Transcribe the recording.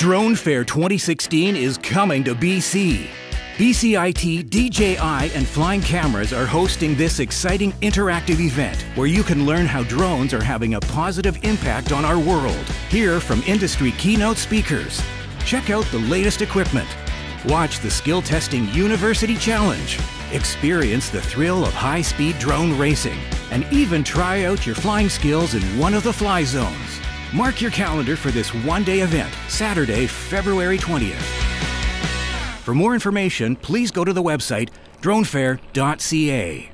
Drone Fair 2016 is coming to BC. BCIT, DJI, and Flying Cameras are hosting this exciting interactive event where you can learn how drones are having a positive impact on our world. Hear from industry keynote speakers. Check out the latest equipment. Watch the Skill Testing University Challenge. Experience the thrill of high speed drone racing. And even try out your flying skills in one of the fly zones. Mark your calendar for this one day event, Saturday, February 20th. For more information, please go to the website dronefair.ca.